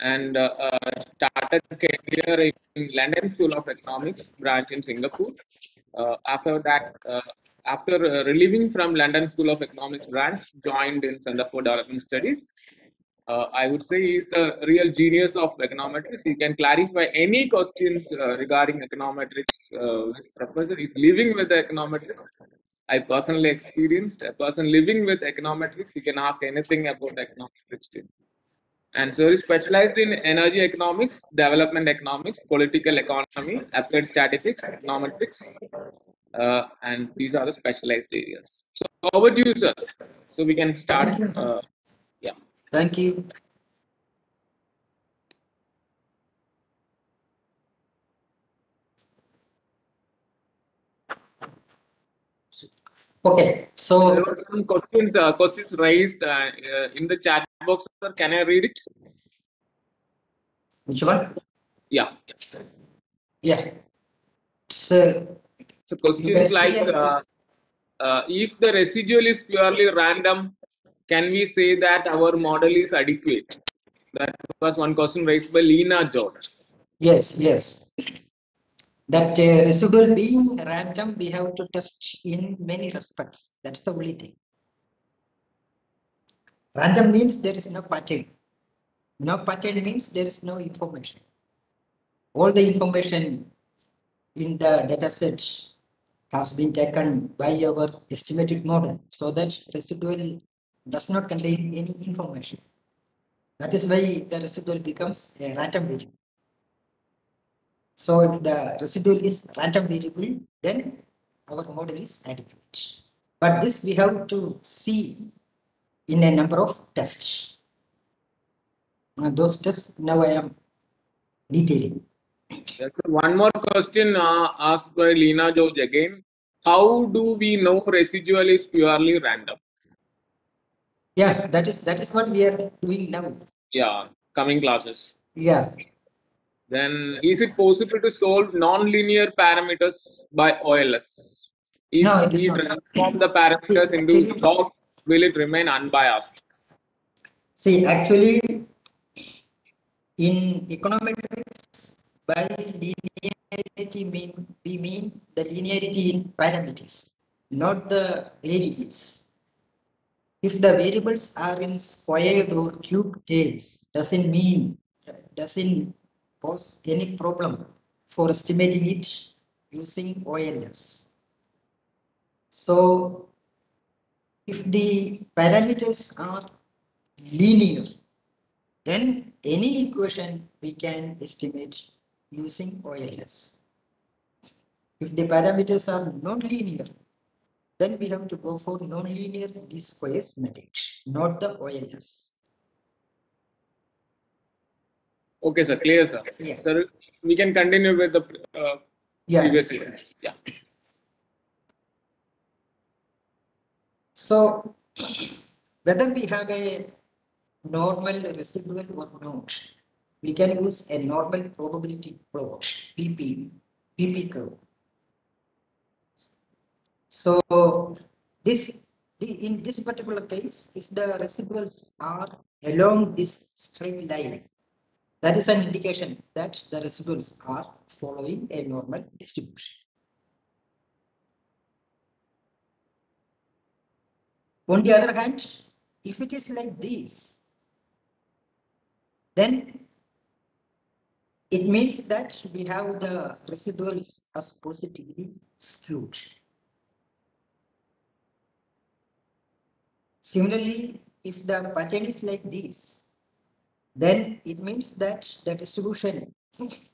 and uh, uh, started career in London School of Economics branch in Singapore. Uh, after that, uh, after uh, relieving from London School of Economics branch, joined in Center for Development Studies. Uh, I would say he's the real genius of econometrics. He can clarify any questions regarding econometrics with professor. He's living with econometrics. I personally experienced a person living with econometrics. He can ask anything about econometrics. And so he specialized in energy economics, development economics, political economy, applied statistics, econometrics, uh, and these are the specialized areas. So over to you, sir. So we can start. Uh, Thank you. Okay, so there were some questions, uh, questions raised uh, uh, in the chat box. Sir, can I read it? which one? Yeah. Yeah. So, So questions like uh, uh, if the residual is purely random, can we say that our model is adequate? That was one question raised by Lena George. yes, yes. That uh, residual being random, we have to test in many respects. That's the only thing. Random means there is no pattern. No pattern means there is no information. All the information in the data set has been taken by our estimated model so that residual does not contain any information. That is why the residual becomes a random variable. So if the residual is random variable, then our model is adequate. But this we have to see in a number of tests. Now those tests now I am detailing. Yes. One more question uh, asked by Lena George again. How do we know residual is purely random? Yeah, that is that is what we are doing now. Yeah, coming classes. Yeah, Then is it possible to solve non-linear parameters by OLS? If No, it is we not. transform the parameters See, into dot, will it remain unbiased? see actually in econometrics by linearity mean we mean the linearity in parameters, not the variables. If the variables are in squared or cubed terms, doesn't mean doesn't pose any problem for estimating it using OLS. So if the parameters are linear, then any equation we can estimate using OLS. If the parameters are non-linear, then we have to go for non-linear least squares method, not the OLS. Okay, sir. Clear, sir. Yeah. Sir, we can continue with the uh, Yeah. previous years. Yeah. So whether we have a normal residual or not, we can use a normal probability approach, PP, PP curve. So this, in this particular case, if the residuals are along this straight line, that is an indication that the residuals are following a normal distribution. On the other hand, if it is like this, then it means that we have the residuals as positively skewed. Similarly, if the pattern is like this, then it means that the distribution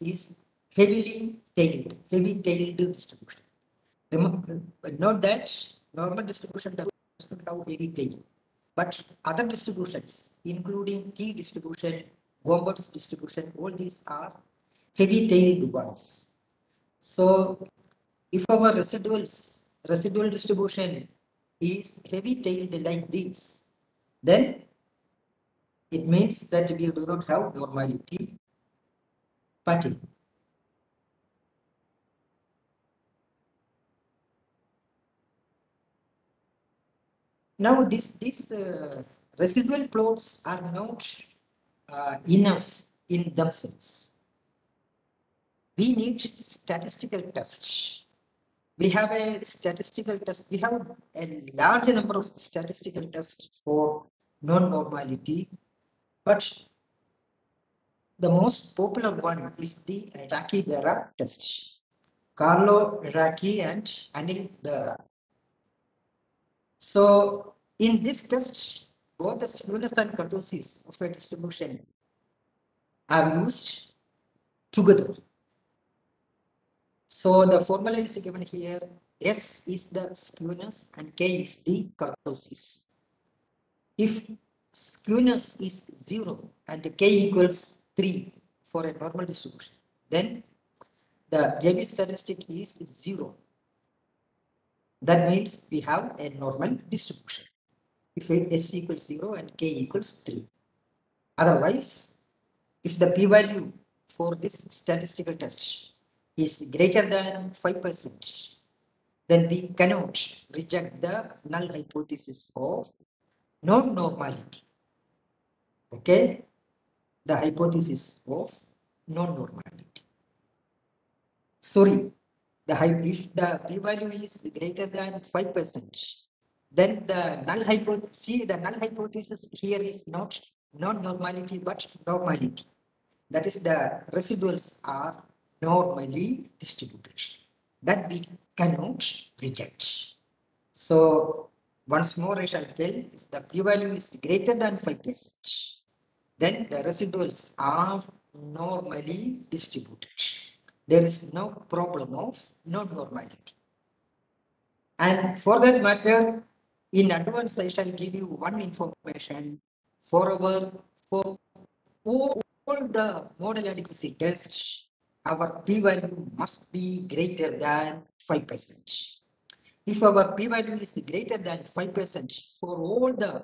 is heavily tailed, heavy tailed distribution. Remember, note that normal distribution does not have heavy tail, but other distributions, including T distribution, Gompertz distribution, all these are heavy tailed ones. So if our residuals, residual distribution is heavy tailed like this, then it means that we do not have normality pattern. Now this, this uh, residual plots are not uh, enough in themselves. We need statistical tests. We have a statistical test. We have a large number of statistical tests for non-normality, but the most popular one is the Jarque-Bera test. Carlo Raki and Anil Bera. So in this test, both the skewness and kurtosis of a distribution are used together. So the formula is given here. S is the skewness and K is the kurtosis. If skewness is zero and K equals three for a normal distribution, then the JB statistic is zero. That means we have a normal distribution. If S equals zero and K equals three. Otherwise, if the p-value for this statistical test is greater than 5%, then we cannot reject the null hypothesis of non-normality. Okay, the hypothesis of non-normality. Sorry, the if the p-value is greater than 5%, then the null hypothesis, see the null hypothesis here is not non-normality but normality. That is the residuals are normally distributed. That we cannot reject. So once more I shall tell if the p-value is greater than 5%, then the residuals are normally distributed. There is no problem of non-normality. And for that matter, in advance, I shall give you one information for our for all, all the model adequacy tests, our p-value must be greater than 5%. If our p-value is greater than 5% for all the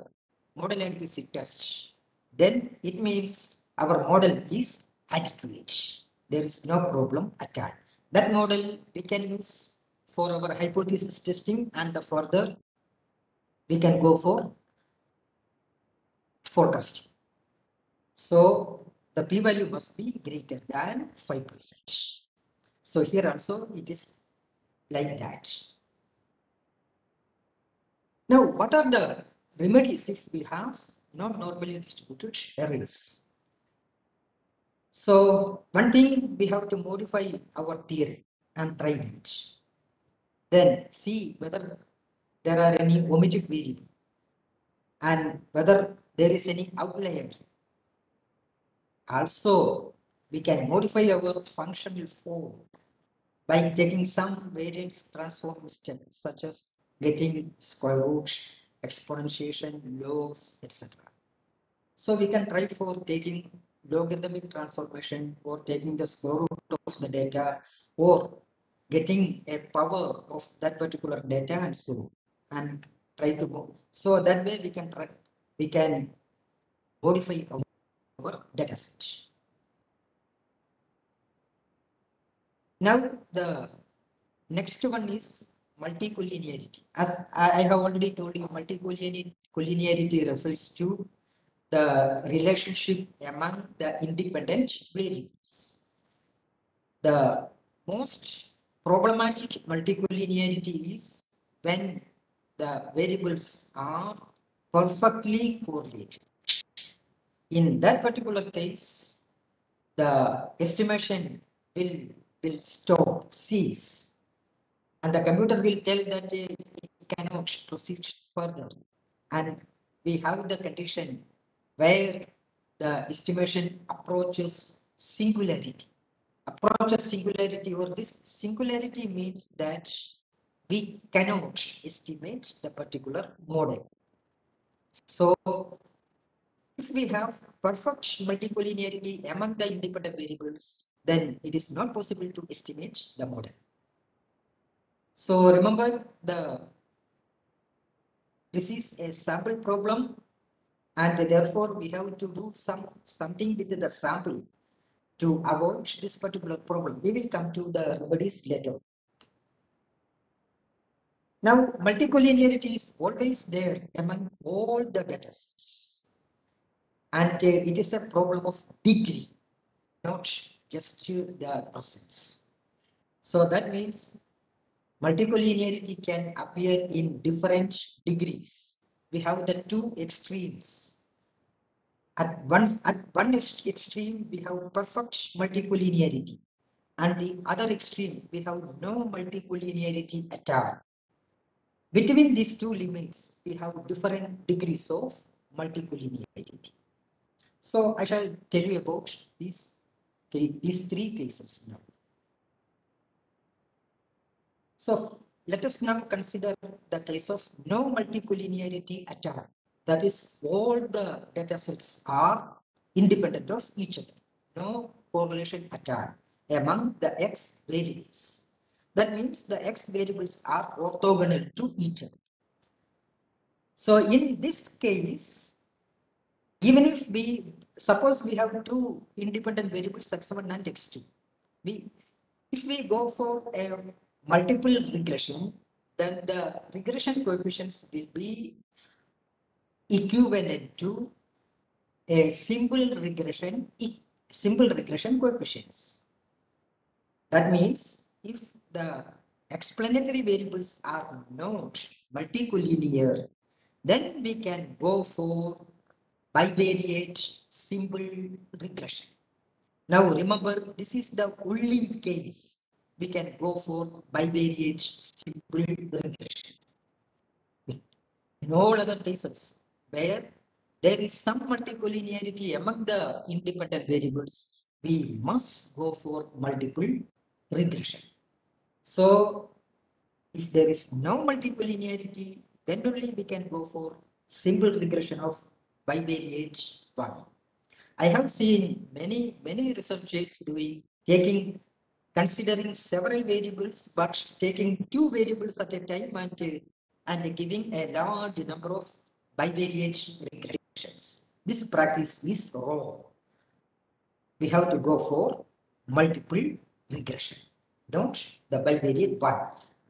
model adequacy tests, then it means our model is adequate. There is no problem at all. That model we can use for our hypothesis testing and the further we can go for forecasting. So the p-value must be greater than 5%. So here also it is like that. Now, what are the remedies if we have non-normally distributed arrays? So one thing we have to modify our theory and try that. Then see whether there are any omitted variable and whether there is any outlier. Also, we can modify our functional form by taking some variance transform steps such as getting square root, exponentiation, logs, etc. So we can try for taking logarithmic transformation or taking the square root of the data or getting a power of that particular data and so and try to go. So that way we can try, we can modify our, our data set. Now the next one is multicollinearity. As I have already told you, multicollinearity refers to the relationship among the independent variables. The most problematic multicollinearity is when the variables are perfectly correlated. In that particular case, the estimation will, will stop, cease, and the computer will tell that it cannot proceed further. And we have the condition where the estimation approaches singularity. Approaches singularity or this singularity means that we cannot estimate the particular model. So if we have perfect multicollinearity among the independent variables, then it is not possible to estimate the model. So remember the this is a sample problem and therefore we have to do some something with the sample to avoid this particular problem. We will come to the remedies later. Now, multicollinearity is always there among all the data sets. And uh, it is a problem of degree. not just the presence. So that means multicollinearity can appear in different degrees. We have the two extremes. At one, at one extreme, we have perfect multicollinearity. And the other extreme, we have no multicollinearity at all. Between these two limits, we have different degrees of multicollinearity. So I shall tell you about these, these three cases now. So let us now consider the case of no multicollinearity at all. That is, all the data sets are independent of each other. No correlation at all among the x variables. That means the x variables are orthogonal to each other. So in this case, even if we suppose we have two independent variables x1 and x2, we if we go for a multiple regression, then the regression coefficients will be equivalent to a simple regression, simple regression coefficients. That means if the explanatory variables are not multicollinear, then we can go for bivariate simple regression. Now remember, this is the only case we can go for bivariate simple regression. In all other cases where there is some multicollinearity among the independent variables, we must go for multiple regression. So if there is no multicollinearity, then only we can go for simple regression of bivariate one. I have seen many, many researchers doing, taking, considering several variables, but taking two variables at a time and, uh, and giving a large number of bivariate regressions. This practice is wrong. We have to go for multiple regression, not the bivariate one.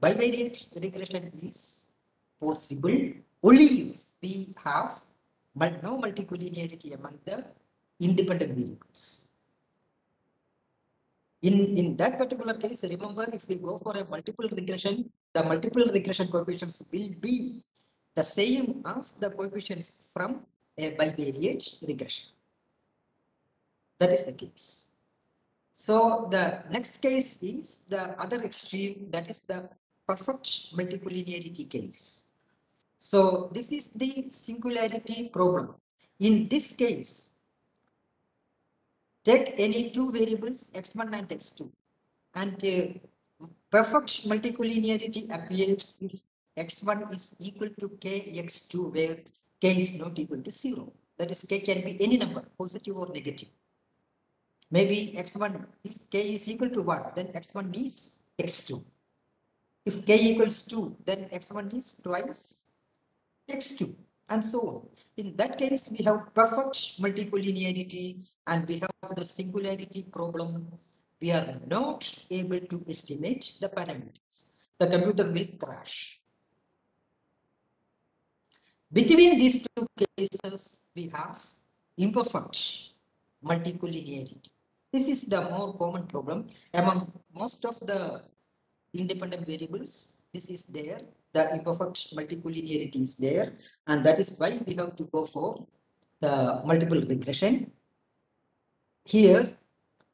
Bivariate regression is possible only if we have no multicollinearity among the independent variables. In, in that particular case, remember, if we go for a multiple regression, the multiple regression coefficients will be the same as the coefficients from a bivariate regression. That is the case. So the next case is the other extreme, that is the perfect multicollinearity case. So this is the singularity problem. In this case, take any two variables x1 and x2 and uh, perfect multicollinearity appears if x1 is equal to kx2 where k is not equal to 0. That is k can be any number, positive or negative. Maybe x1, if k is equal to 1, then x1 is x2. If k equals 2, then x1 is twice x2 and so on. In that case, we have perfect multicollinearity and we have the singularity problem. We are not able to estimate the parameters. The computer will crash. Between these two cases, we have imperfect multicollinearity. This is the more common problem among most of the independent variables. This is there, the imperfect multicollinearity is there, and that is why we have to go for the multiple regression. Here,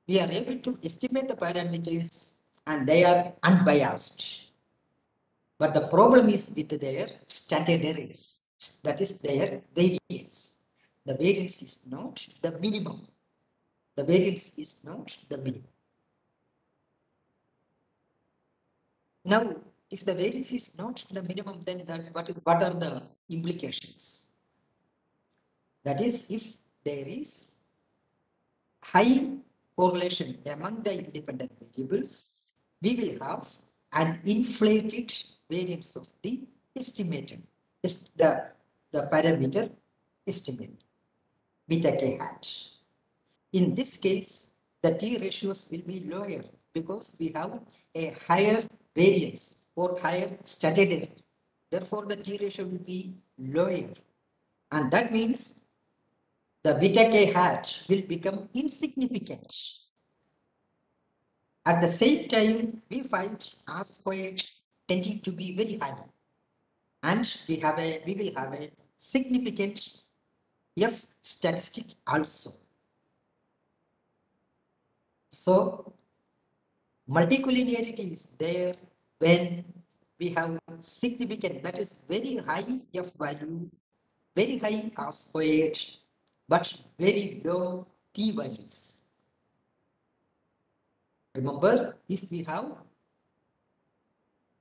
we are able to estimate the parameters and they are unbiased. But the problem is with their standard errors, that is their variance. The variance is not the minimum. The variance is not the minimum. Now, if the variance is not the minimum, then that what, what are the implications? That is, if there is high correlation among the independent variables, we will have an inflated variance of the estimated, the, the parameter estimate, beta k hat. In this case, the t ratios will be lower because we have a higher variance or higher standard error. Therefore, the t ratio will be lower. And that means the beta k hat will become insignificant At the same time, we find R squared tending to be very high. And we have a we will have a significant F statistic also. So multicollinearity is there when we have significant, that is very high F value, very high R squared, but very low T values. Remember, if we have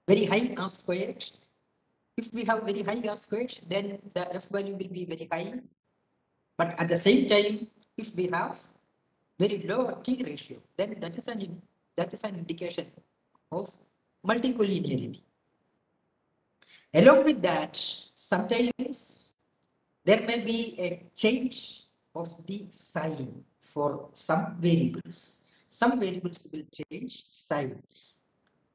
very high R squared, if we have very high R squared, then the F value will be very high. But at the same time, if we have very low T ratio, then that is an that is an indication of multicollinearity. Along with that, sometimes there may be a change of the sign for some variables. Some variables will change sign.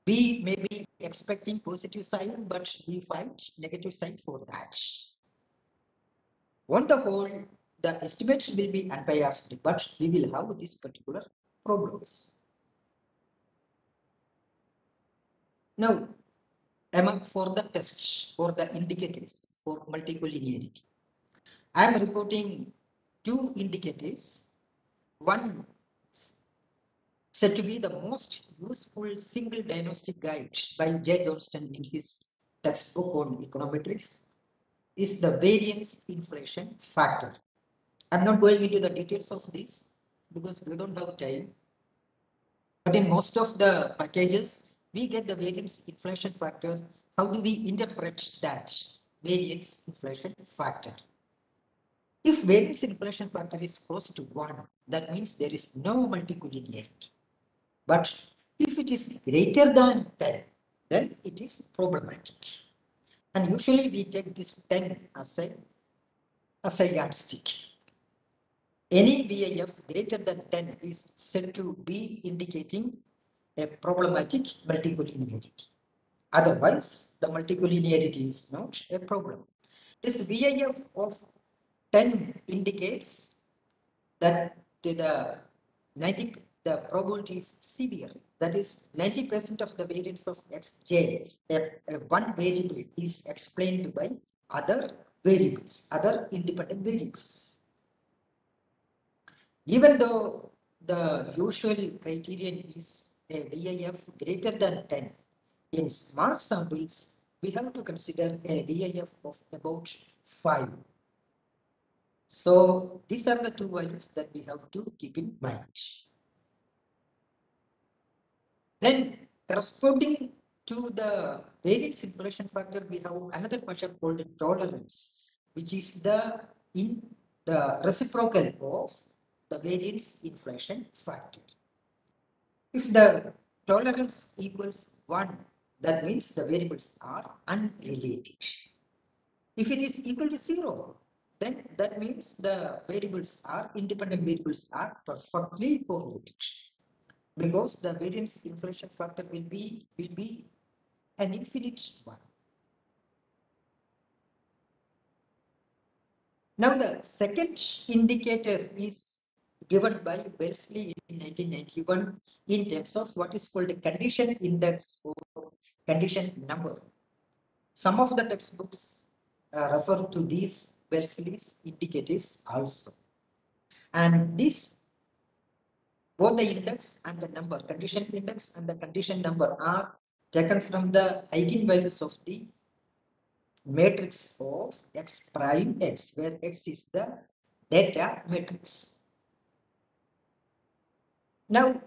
We may be expecting positive sign, but we find negative sign for that. On the whole, the estimates will be unbiased, but we will have these particular problems. Now, among for the tests, for the indicators for multicollinearity, I am reporting two indicators. One said to be the most useful single diagnostic guide by J. Johnston in his textbook on econometrics is the variance inflation factor. I'm not going into the details of this because we don't have time. But in most of the packages, we get the variance inflation factor. How do we interpret that variance inflation factor? If variance inflation factor is close to 1, that means there is no multicollinearity. But if it is greater than 10, then it is problematic. And usually we take this 10 as a, as a yardstick. Any VIF greater than 10 is said to be indicating a problematic multicollinearity. Otherwise, the multicollinearity is not a problem. This VIF of 10 indicates that the 90 the probability is severe. That is 90% of the variance of xj, a, a one variable is explained by other variables, other independent variables. Even though the usual criterion is a VIF greater than 10, in small samples, we have to consider a VIF of about 5. So these are the two values that we have to keep in mind. Then corresponding to the variance inflation factor, we have another measure called tolerance, which is the in the reciprocal of the variance inflation factor. If the tolerance equals 1, that means the variables are unrelated. If it is equal to 0, then that means the variables are, independent variables are perfectly correlated. Because the variance inflation factor will be, will be an infinite one. Now the second indicator is given by Belsley in 1991 in terms of what is called a condition index or condition number. Some of the textbooks uh, refer to these Belsley's indicators also. And this, both the index and the number, condition index and the condition number are taken from the eigenvalues of the matrix of x prime x, where x is the data matrix. Now,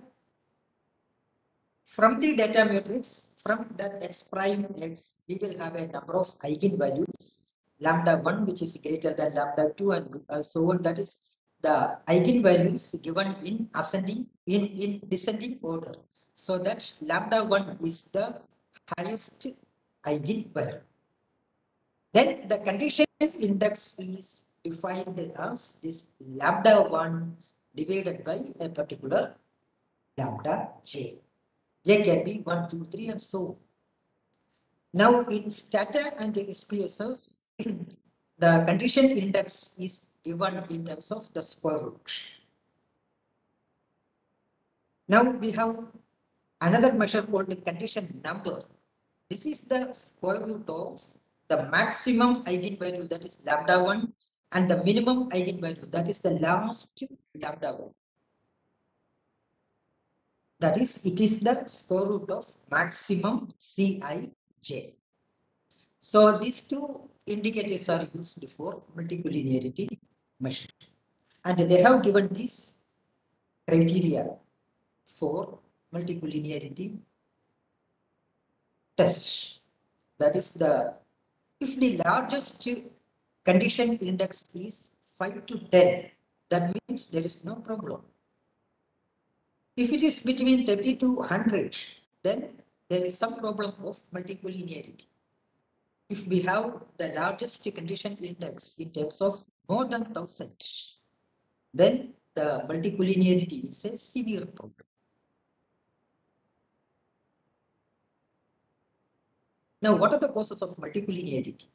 from the data matrix, from that x prime x, we will have a number of eigenvalues, lambda 1, which is greater than lambda 2, and uh, so on. That is the eigenvalues given in ascending, in, in descending order. So that lambda 1 is the highest eigenvalue. Then the condition index is defined as this lambda 1 divided by a particular lambda j. J can be 1, 2, 3 and so on. Now in stata and SPSS, the condition index is given in terms of the square root. Now we have another measure called the condition number. This is the square root of the maximum eigenvalue that is lambda 1 and the minimum eigenvalue that is the last lambda 1. That is, it is the square root of maximum Cij. So these two indicators are used for multicollinearity measure. And they have given this criteria for multicollinearity test. That is the, if the largest condition index is 5 to 10, that means there is no problem. If it is between 30 to 100, then there is some problem of multicollinearity. If we have the largest condition index in terms of more than 1000, then the multicollinearity is a severe problem. Now, what are the causes of multicollinearity?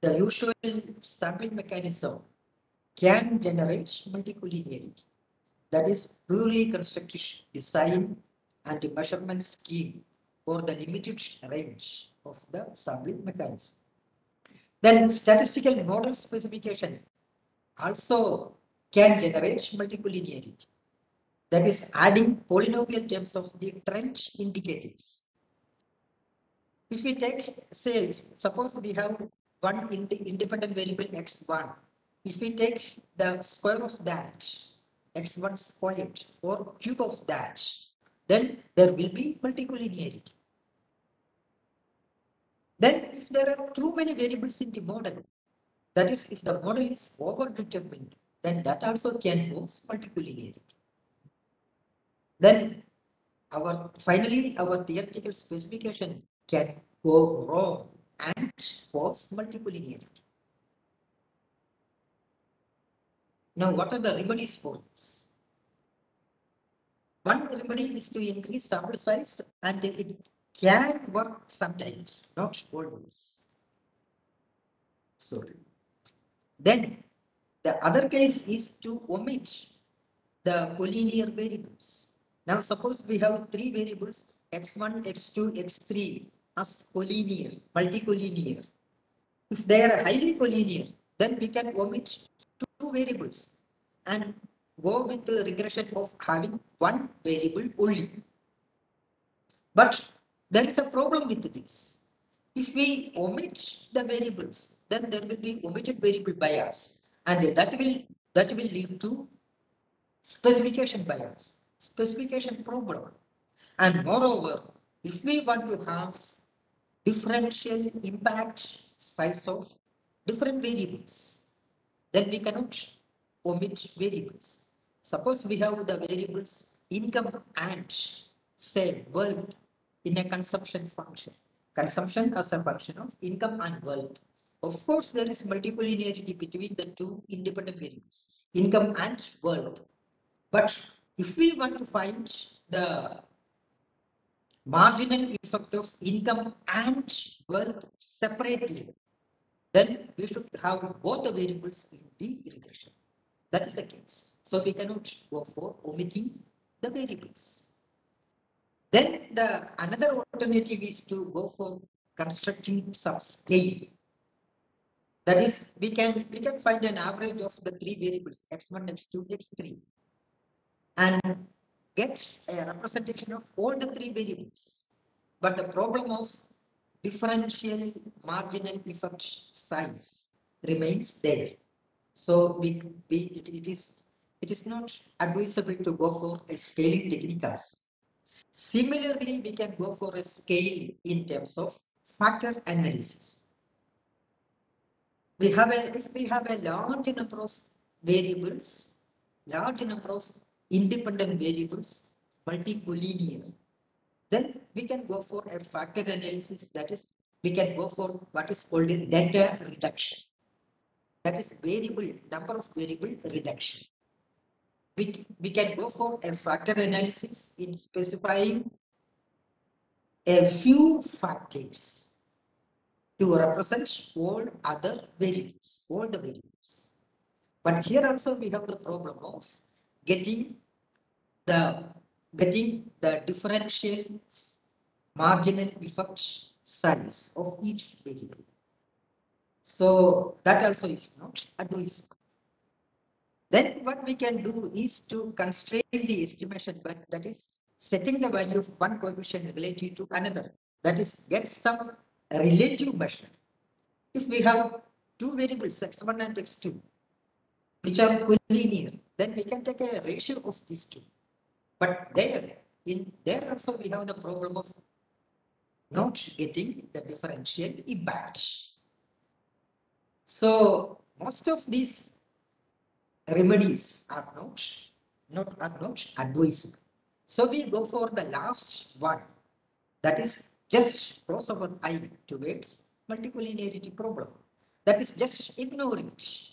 The usual sampling mechanism can generate multicollinearity. That is purely constructed design and measurement scheme for the limited range of the sampling mechanism. Then statistical model specification also can generate multicollinearity. That is adding polynomial terms of the trend indicators. If we take, say, suppose we have one ind independent variable x1. If we take the square of that, x1 squared or cube of that, then there will be multicollinearity. Then if there are too many variables in the model, that is if the model is overdetermined, then that also can cause multicollinearity. Then our finally our theoretical specification can go wrong and cause multicollinearity. Now, what are the remedies for this? One remedy is to increase sample size and it can work sometimes, not always. Sorry. Then the other case is to omit the collinear variables. Now suppose we have three variables x1, x2, x3 as collinear, multicollinear. If they are highly collinear, then we can omit variables and go with the regression of having one variable only. But there is a problem with this. If we omit the variables, then there will be omitted variable bias and that will that will lead to specification bias, specification problem. And moreover, if we want to have differential impact size of different variables, then we cannot omit variables. Suppose we have the variables income and say wealth in a consumption function. Consumption as a function of income and wealth. Of course, there is multicollinearity between the two independent variables, income and wealth. But if we want to find the marginal effect of income and wealth separately, then we should have both the variables in the regression. That is the case. So we cannot go for omitting the variables. Then the another alternative is to go for constructing some scale. That is, we can we can find an average of the three variables x1, x2, x3, and get a representation of all the three variables. But the problem of differential marginal effect size remains there. So we, we it, it is it is not advisable to go for a scaling technique Similarly, we can go for a scale in terms of factor analysis. We have a if we have a large number of variables, large number of independent variables, multicollinear, then we can go for a factor analysis that is we can go for what is called a data reduction that is variable number of variable reduction. We, we can go for a factor analysis in specifying a few factors to represent all other variables, all the variables. But here also we have the problem of getting the getting the differential marginal effect size of each variable. So that also is not advisable. Then what we can do is to constrain the estimation, but that is setting the value of one coefficient relative to another. That is get some relative measure. If we have two variables x1 and x2, which are collinear, then we can take a ratio of these two. But there, in there also we have the problem of not getting the differential impact. So most of these remedies are not, not, are not advisable. So we go for the last one, that is just cross our eye towards multicollinearity problem. That is just ignore it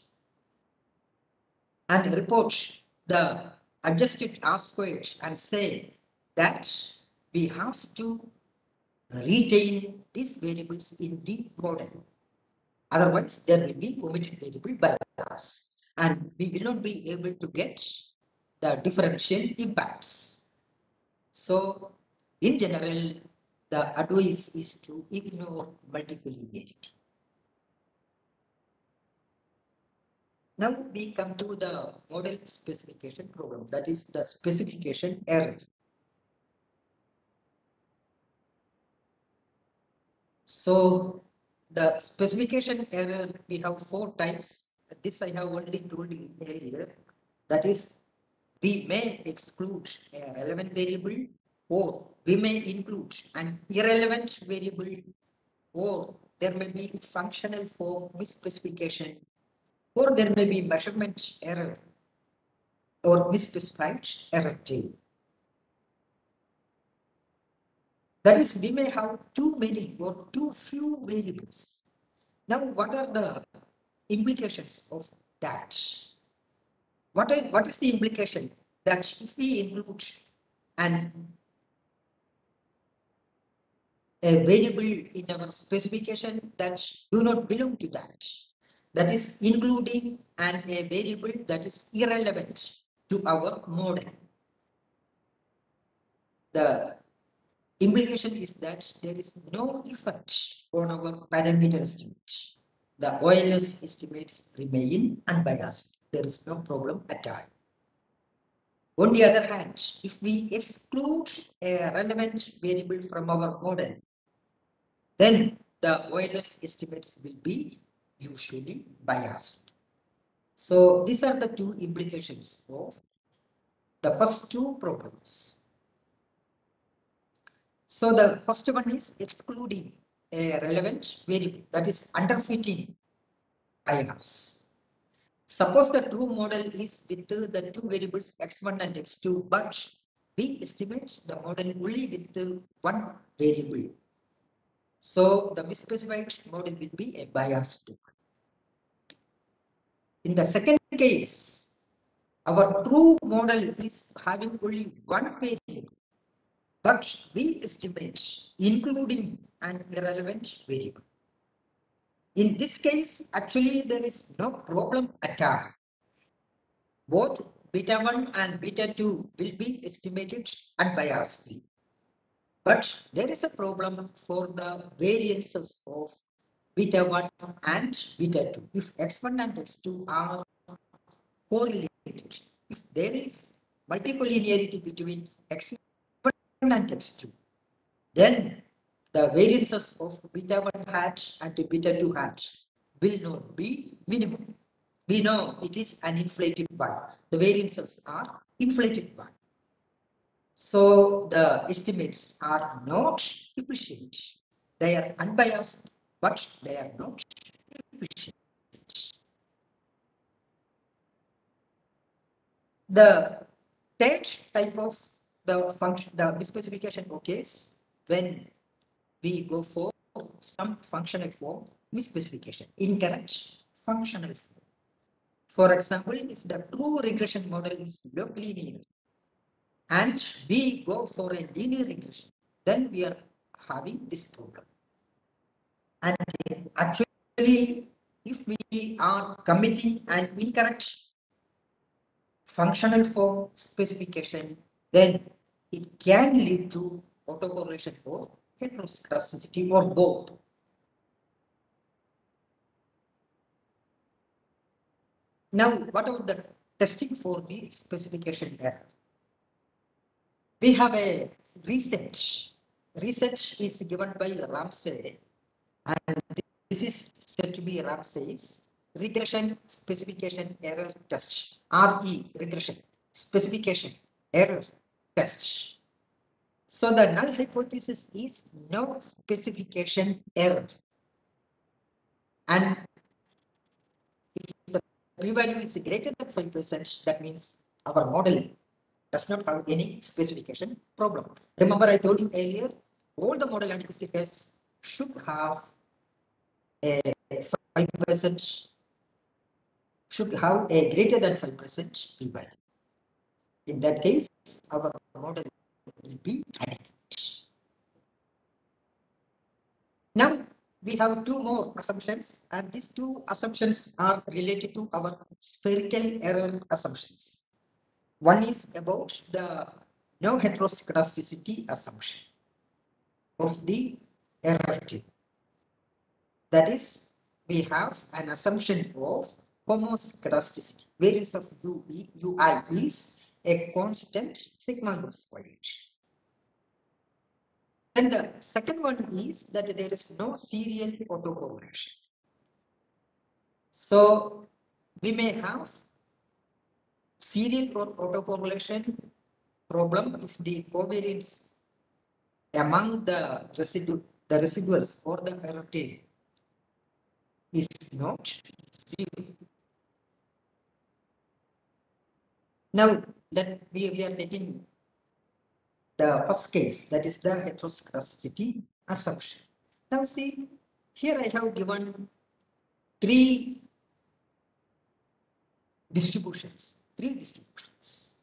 and report the adjusted for it and say that we have to retain these variables in the model. Otherwise, there will be omitted variable bias and we will not be able to get the differential impacts. So, in general, the advice is to ignore multicollinearity. Now we come to the model specification problem, that is the specification error. So the specification error, we have four types. This I have already told you earlier. That is, we may exclude a relevant variable or we may include an irrelevant variable or there may be functional form misspecification or there may be measurement error or misspecified error. That is, we may have too many or too few variables. Now, what are the implications of that? What, are, what is the implication that if we include an a variable in our specification that do not belong to that, that is including an a variable that is irrelevant to our model. The implication is that there is no effect on our parameter estimate. The OLS estimates remain unbiased. There is no problem at all. On the other hand, if we exclude a relevant variable from our model, then the OLS estimates will be usually biased. So these are the two implications of the first two problems. So the first one is excluding a relevant variable that is underfitting bias. Suppose the true model is with the two variables x1 and x2, but we estimate the model only with one variable. So the misspecified model will be a biased one. In the second case, our true model is having only one variable, but we estimate including an irrelevant variable. In this case, actually, there is no problem at all. Both beta 1 and beta 2 will be estimated unbiasedly. But there is a problem for the variances of beta 1 and beta 2. If x1 and x2 are correlated, if there is multicollinearity between x1 and x2, then the variances of beta 1 hat and beta 2 hat will not be minimum. We know it is an inflated one. The variances are inflated one. So the estimates are not efficient. They are unbiased, but they are not efficient. The third type of the function, the specification occurs when we go for some functional form misspecification, incorrect functional form. For example, if the true regression model is log linear and we go for a linear regression, then we are having this problem. And actually, if we are committing an incorrect functional form specification, then it can lead to autocorrelation or heteroscedasticity or both. Now, what about the testing for the specification error? We have a RESET. RESET is given by Ramsey, and this is said to be Ramsey's regression specification error test. RE regression specification error test. So the null hypothesis is no specification error. And if the p-value is greater than 5%, that means our model does not have any specification problem. Remember I told you earlier, all the model adequacy tests should have a 5% should have a greater than 5% p-value. In that case, our model will be adequate. Now, we have two more assumptions, and these two assumptions are related to our spherical error assumptions. One is about the no heteroscedasticity assumption of the error. That is, we have an assumption of homoscedasticity. Variance of UI, UI is a constant sigma nu squared. And the second one is that there is no serial autocorrelation. So we may have serial or autocorrelation problem if the covariance among the residue the residuals or the tail is not zero. Now that we, we are taking the first case, that is the heteroscedasticity assumption. Now see, here I have given three distributions, three distributions.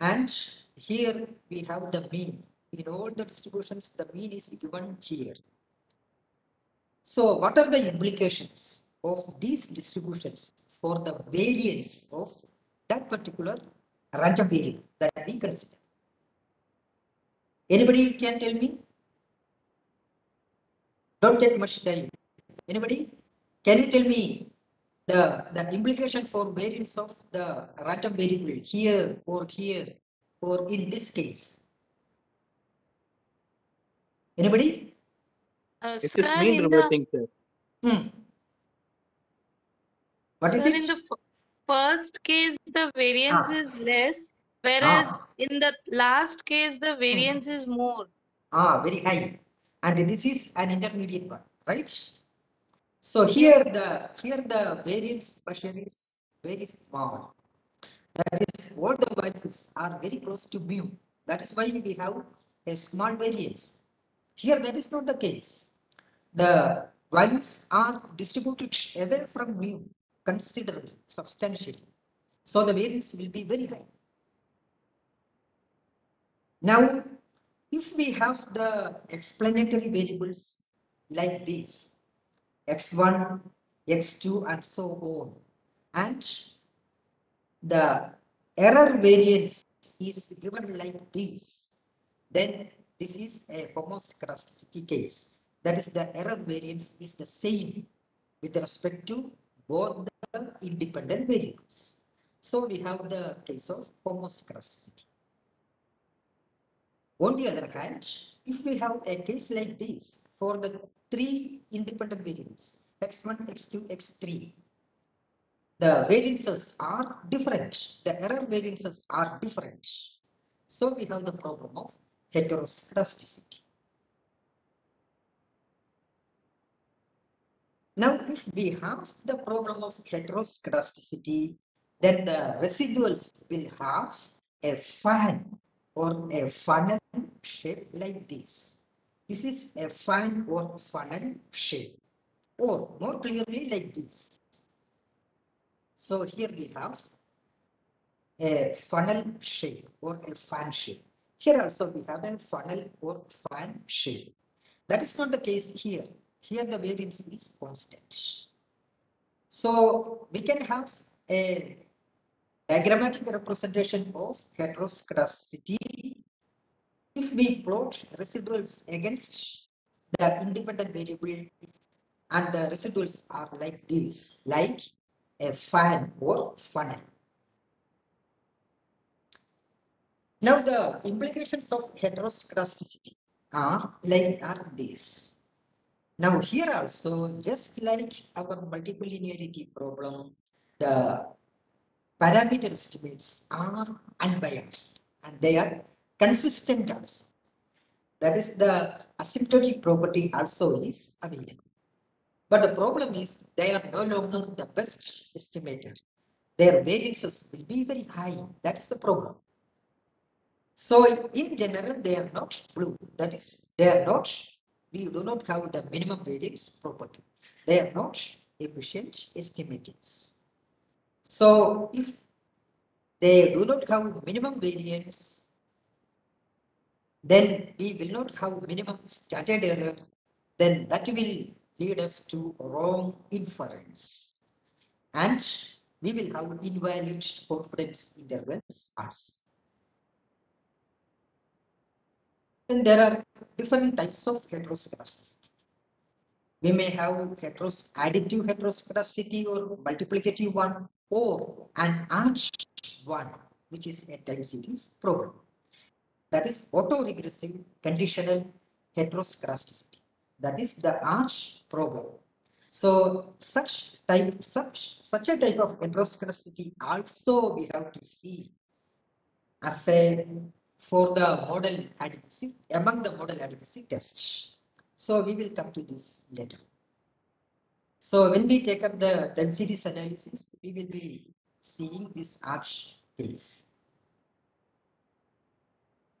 And here we have the mean. In all the distributions, the mean is given here. So what are the implications of these distributions for the variance of that particular random variable that we consider? Anybody can tell me? Don't take much time. Anybody? Can you tell me the, the implication for variance of the random variable here or here or in this case? Anybody? Uh, It is sir, mean in the, reverting, sir. Hmm. What is sir, it? in the f- first case, the variance Ah. is less, whereas Ah. in the last case, the variance is more. Ah, very high. And this is an intermediate one, right? So here the here the variance pressure is very small. That is all the values are very close to mu. That is why we have a small variance. Here that is not the case. The values are distributed away from mu considerably, substantially. So the variance will be very high. Now, if we have the explanatory variables like these, x1, x2, and so on, and the error variance is given like this, then this is a homoscedasticity case. That is, the error variance is the same with respect to both the independent variables. So we have the case of homoscedasticity. On the other hand, if we have a case like this for the three independent variables, x1, x2, x3, the variances are different. The error variances are different. So we have the problem of heteroscedasticity. Now, if we have the problem of heteroscedasticity, then the residuals will have a fan or a funnel shape like this. This is a fan or funnel shape, or more clearly like this. So here we have a funnel shape or a fan shape. Here also we have a funnel or fan shape. That is not the case here. Here the variance is constant. So we can have a diagrammatic representation of heteroscedasticity if we plot residuals against the independent variable and the residuals are like this, like a fan or funnel. Now the implications of heteroscedasticity are like are this. Now here also, just like our multicollinearity problem, the parameter estimates are unbiased and they are consistent also. That is the asymptotic property also is available. But the problem is they are no longer the best estimator. Their variances will be very high. That is the problem. So in general, they are not blue. That is, they are not, we do not have the minimum variance property. They are not efficient estimators. So if they do not have minimum variance, then we will not have minimum standard error, then that will lead us to wrong inference. And we will have invalid confidence intervals also. And there are different types of heteroscedasticity. We may have heteros additive heteroscedasticity or multiplicative one or an arch one, which is a time series problem. That is autoregressive conditional heteroscedasticity. That is the arch problem. So such type, such such a type of heteroscedasticity also we have to see as a for the model adequacy among the model adequacy tests. So we will come to this later. So when we take up the time series analysis, we will be seeing this arch case.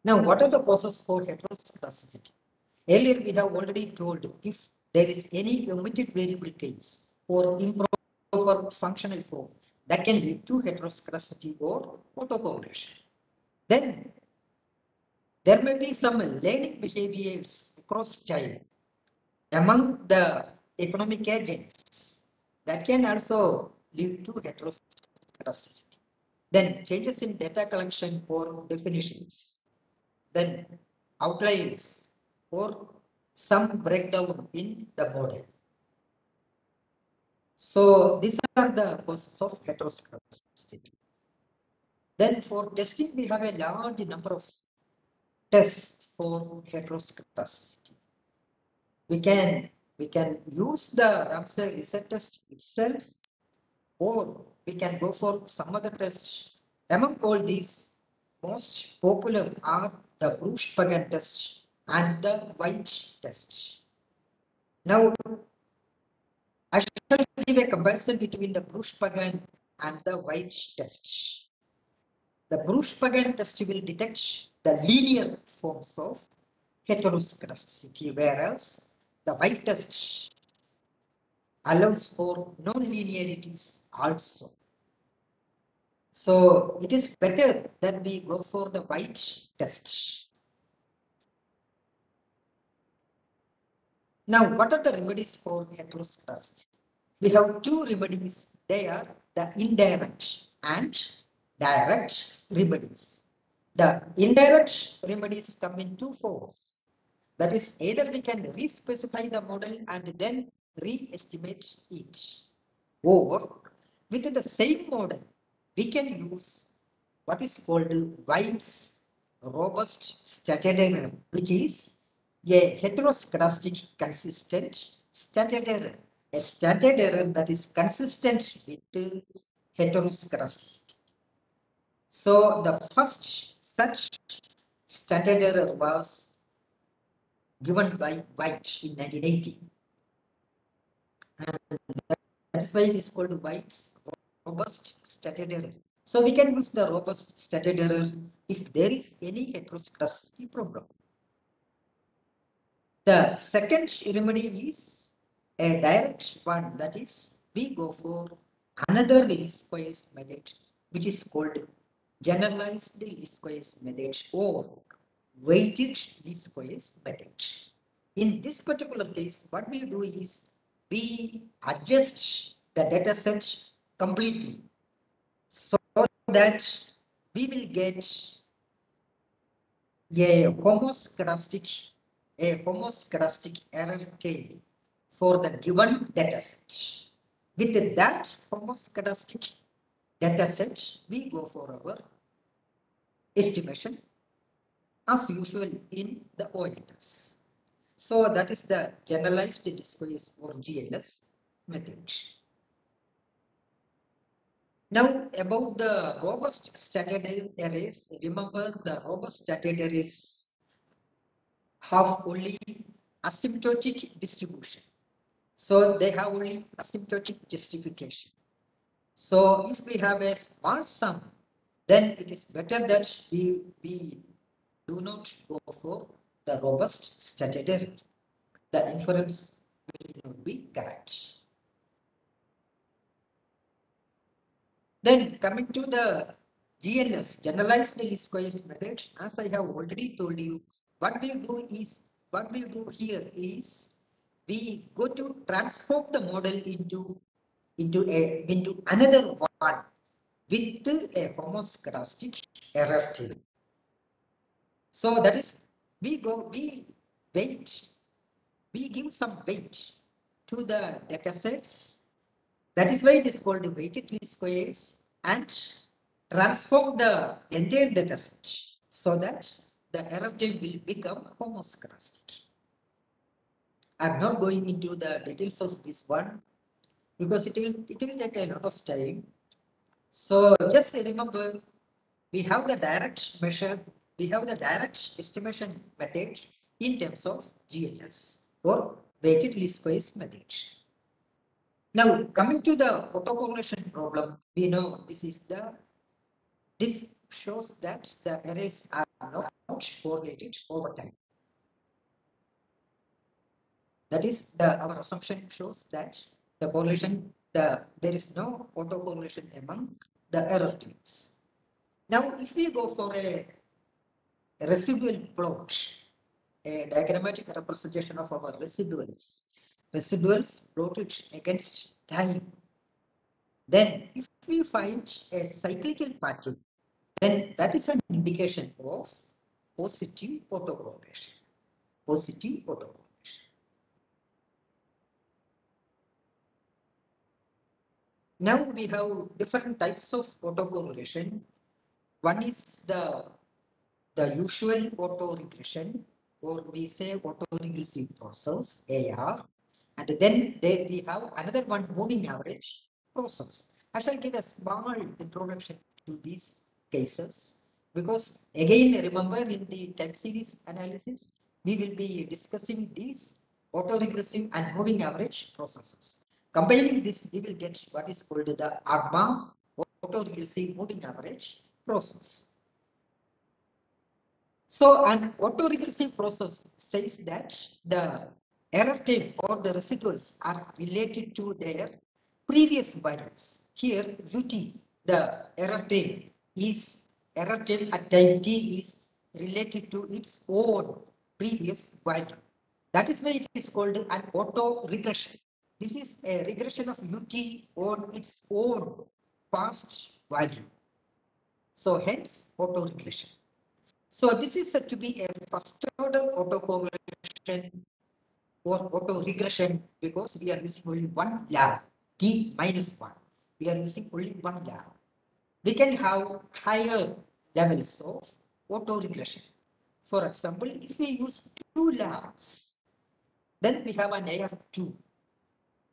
Now, what are the causes for heteroscedasticity? Earlier, we have already told if there is any omitted variable case or improper functional form that can lead to heteroscedasticity or autocorrelation. Then there may be some learning behaviors across time among the economic agents that can also lead to heteroscedasticity. Then changes in data collection or definitions. Then outliers or some breakdown in the model. So these are the causes of heteroscedasticity. Then for testing, we have a large number of tests for heteroscedasticity. We can we can use the Ramsey RESET test itself, or we can go for some other tests. Among all these, most popular are the Breusch-Pagan test and the White test. Now, I shall give a comparison between the Breusch-Pagan and the White test. The Breusch-Pagan test will detect the linear forms of heteroscedasticity, whereas the White test allows for non-linearities also. So it is better that we go for the White test. Now, what are the remedies for heteroscedasticity? We have two remedies. They are the indirect and direct remedies. The indirect remedies come in two forms. That is either we can re-specify the model and then re-estimate it. Or within the same model, we can use what is called White's robust error, which is a heteroscedastic consistent standard error. A standard error that is consistent with heteroscedasticity. So the first such standard error was given by White in 1980. And that is why it is called White's robust standard error. So we can use the robust standard error if there is any heteroscedasticity problem. The second remedy is a direct one that is we go for another least squares method which is called generalized least squares method or weighted least squares method. In this particular case, what we do is we adjust the data set completely so that we will get a homoscedastic, a homoscedastic error tail for the given data set. With that homoscedastic data set, we go for our estimation as usual in the OLS. So that is the generalized least squares or GLS method. Now about the robust standard errors, remember the robust standard errors have only asymptotic distribution. So they have only asymptotic justification. So if we have a small sum, then it is better that we, we do not go for the robust statutory. The inference will not be correct. Then coming to the GLS, generalized least squares method, as I have already told you, what we do is, what we do here is, we go to transform the model into, into a, into another one with a homoscedastic error tail. So that is, we go, we weight, we give some weight to the data sets. That is why it is called weighted least squares and transform the entire data set so that the error will become homoscedastic. I'm not going into the details of this one because it will, it will take a lot of time. So just remember, we have the direct measure, we have the direct estimation method in terms of GLS or weighted least squares method. Now coming to the autocorrelation problem, we know this is the, this shows that the arrays are not correlated over time. That is the our assumption shows that the correlation the there is no autocorrelation among the error types. Now if we go for a residual plot, a diagrammatic representation of our residuals, residuals plotted against time, then if we find a cyclical pattern, then that is an indication of positive autocorrelation. Positive autocorrelation. Now we have different types of autocorrelation. One is the, the usual autoregression or we say autoregressive process, AR. And then we have another one moving average process. I shall give a small introduction to these cases because again remember in the time series analysis we will be discussing these autoregressive and moving average processes. Combining this, we will get what is called the ARMA autoregressive moving average process. So an autoregressive process says that the error term or the residuals are related to their previous values. Here ut, the error term is error term at time t is related to its own previous value. That is why it is called an auto regression. This is a regression of ut on its own past value. So hence auto regression. So this is said to be a first order autocorrelation or auto regression because we are using only one lag t minus 1. We are using only one lag. We can have higher levels of auto regression. For example, if we use two lags, then we have an A of 2.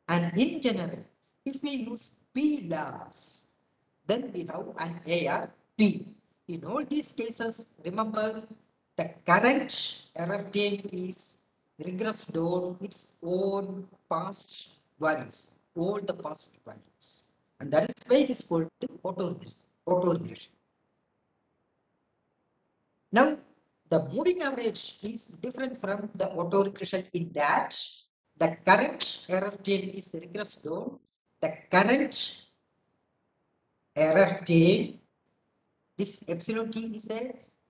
And in general, if we use P lags, then we have an AR P. In all these cases, remember the current error term is regressed on its own past values, all the past values. And that is why it is called auto-regression. Auto now, the moving average is different from the auto-regression in that the current error term is regressed on the current error term this epsilon t is a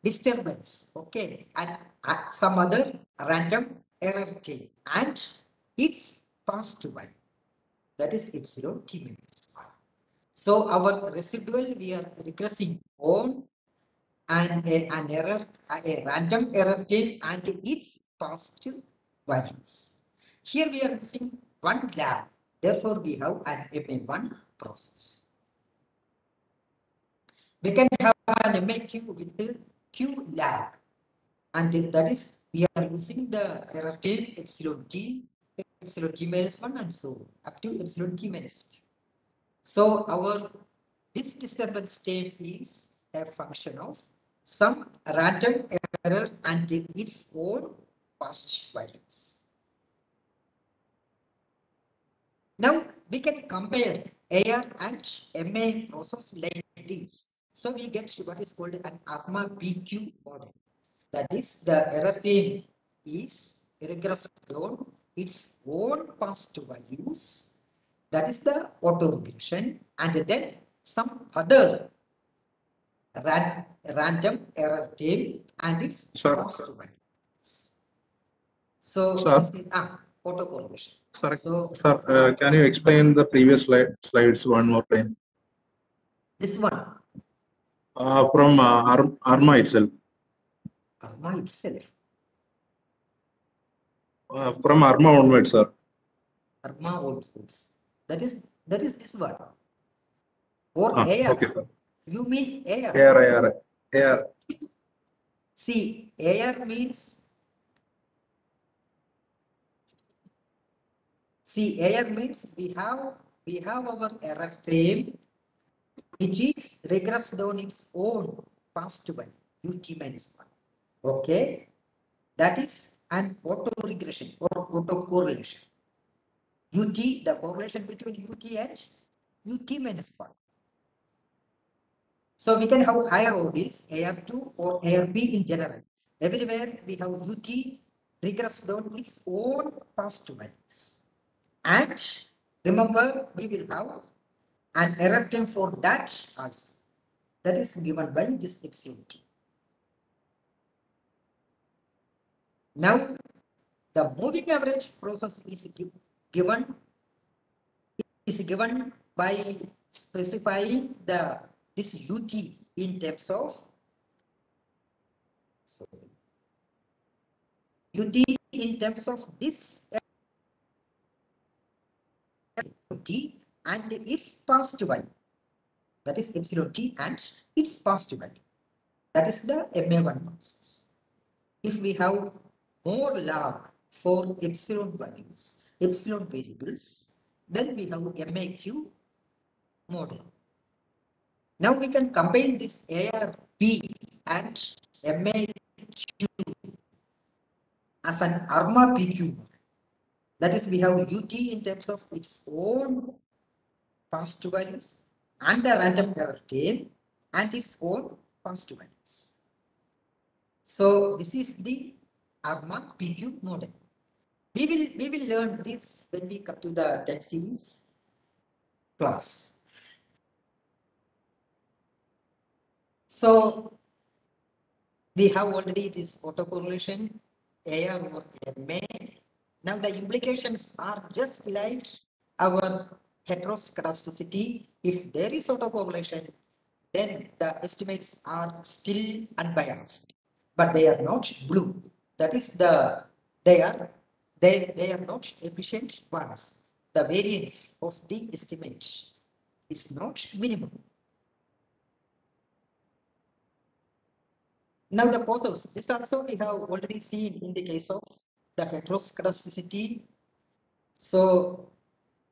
disturbance okay? And uh, some other random error term and its past one. That is epsilon t minus 1 so our residual we are regressing on and a, an error, a random error came and its positive values. Here we are using one lag, therefore we have an MA1 process. We can have an MAQ with the Q lag, and that is we are using the error term epsilon t, epsilon t minus 1 and so up to epsilon t minus 2. So our this disturbance term is a function of some random error and its own past values. Now we can compare AR and MA process like this. So we get what is called an ARMA PQ model. That is the error term is regressed on its own past values. That is the auto regression and then some other ran, random error term and its Sir. past values. So Sir. this is ah, autocorrelation. Sir, sir, uh, can you explain the previous slide, slides one more time? this one, Uh, from uh, Ar- ARMA itself, ARMA itself, uh, from ARMA onwards, sir. ARMA onwards. That is that is this one. Or Ah, AR. okay, sir. You mean AR? AR, AR, AR. See, AR means. See, AR means we have we have our error frame, which is regressed on its own past one, UT minus one. Okay, that is an auto regression or auto correlation. UT, the correlation between UT and UT minus one. So we can have higher orders, AR2 or ARP in general. Everywhere we have UT regressed on its own past values. And remember, we will have an error term for that also. That is given by this epsilon t. Now, the moving average process is gi- given is given by specifying the this ut in terms of sorry, ut in terms of this t and its past value that is epsilon t and its past value that is the ma1 process. If we have more log for epsilon values epsilon variables then we have maq model. Now we can combine this ARP and MAQ as an ARMA PQ. That is, we have UT in terms of its own past values and the random error term and its own past values. So this is the ARMA PQ model. We will we will learn this when we come to the time series class. So we have already this autocorrelation AR or MA. Now the implications are just like our heteroscedasticity. If there is autocorrelation, then the estimates are still unbiased, but they are not blue. That is the they are they they are not efficient ones. The variance of the estimate is not minimum. Now the causes, this also we have already seen in the case of the heteroscedasticity. So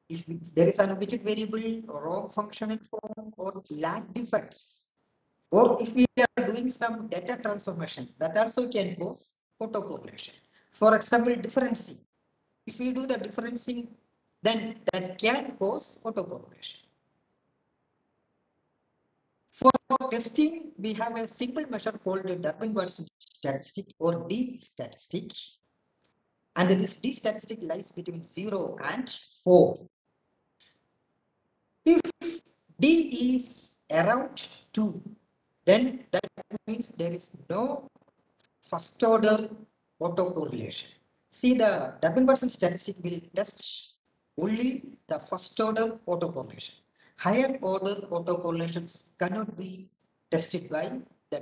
if there is an omitted variable, or wrong functional form or lag defects, or if we are doing some data transformation, that also can cause autocorrelation. For example, differencing. If we do the differencing, then that can cause autocorrelation. For testing, we have a simple measure called Durbin-Watson statistic or D statistic. And this D statistic lies between 0 and 4. If D is around 2, then that means there is no first order autocorrelation. See the Durbin-Watson statistic will test only the first order autocorrelation. Higher order autocorrelations cannot be tested by the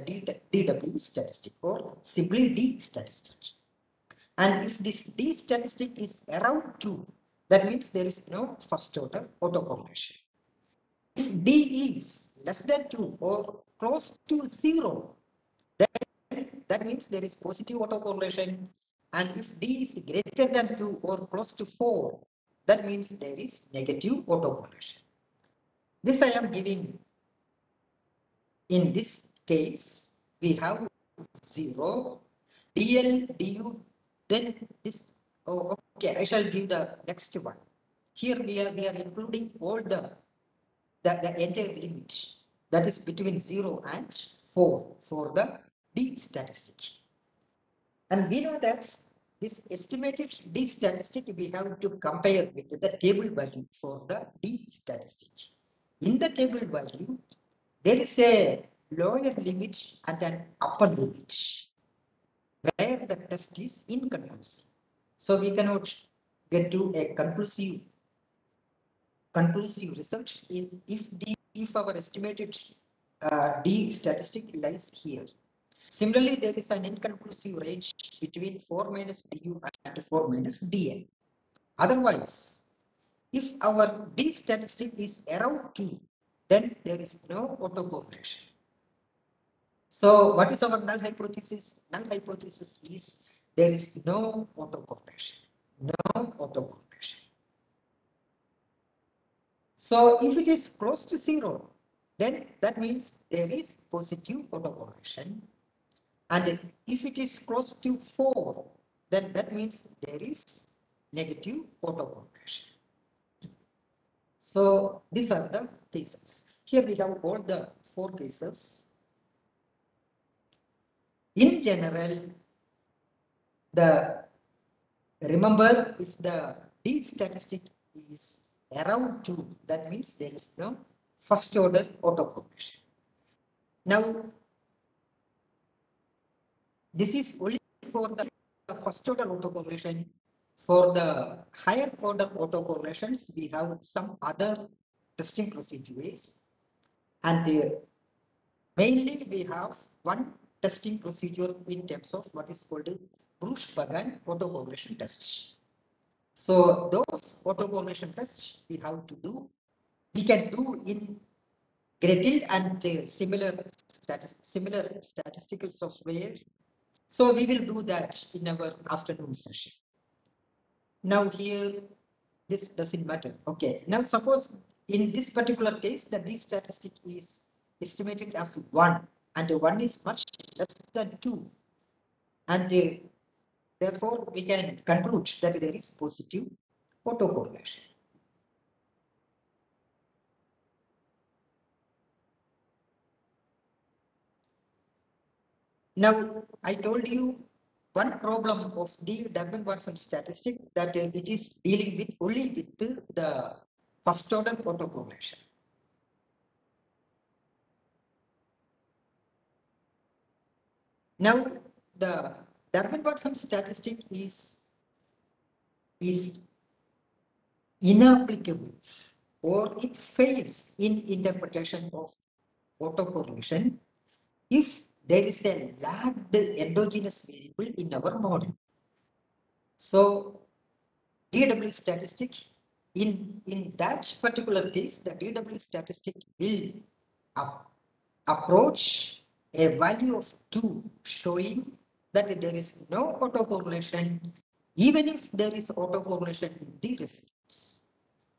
DW statistic or simply D statistic. And if this D statistic is around 2, that means there is no first order autocorrelation. If D is less than 2 or close to 0, then that means there is positive autocorrelation. And if D is greater than 2 or close to 4, that means there is negative autocorrelation. This I am giving. In this case, we have 0, DL, DU, then this, oh, okay, I shall give the next one. Here we are, we are including all the, the, the entire limit that is between 0 and 4 for the D statistic. And we know that this estimated D statistic we have to compare with the table value for the D statistic. In the table value, there is a lower limit and an upper limit where the test is inconclusive. So we cannot get to a conclusive conclusive result in if the if our estimated uh, D statistic lies here. Similarly, there is an inconclusive range between 4 minus du and 4 minus dl. Otherwise, if our D statistic is around 2, then there is no autocorrelation. So what is our null hypothesis? Null hypothesis is there is no autocorrelation. No autocorrelation. So if it is close to zero, then that means there is positive autocorrelation. And if it is close to four, then that means there is negative autocorrelation. So these are the cases. Here we have all the four cases. In general, the remember if the D statistic is around 2, that means there is no first order autocorrelation. Now, this is only for the first order autocorrelation. For the higher order autocorrelations, we have some other testing procedures. And uh, mainly we have one testing procedure in terms of what is called a Breusch-Pagan autocorrelation test. So those autocorrelation tests we have to do. We can do in Gretl and uh, similar similar statistical software. So we will do that in our afternoon session. Now here, this doesn't matter. Okay. Now suppose in this particular case, the D statistic is estimated as one and the one is much less than two. And uh, therefore we can conclude that there is positive autocorrelation. Now, I told you one problem of the Durbin-Watson statistic that uh, it is dealing with only with the, the first order autocorrelation. Now, the Durbin-Watson statistic is, is inapplicable or it fails in interpretation of autocorrelation if there is a lagged endogenous variable in our model. So DW statistic in, in that particular case, the DW statistic will approach a value of 2 showing that there is no autocorrelation even if there is autocorrelation in the results.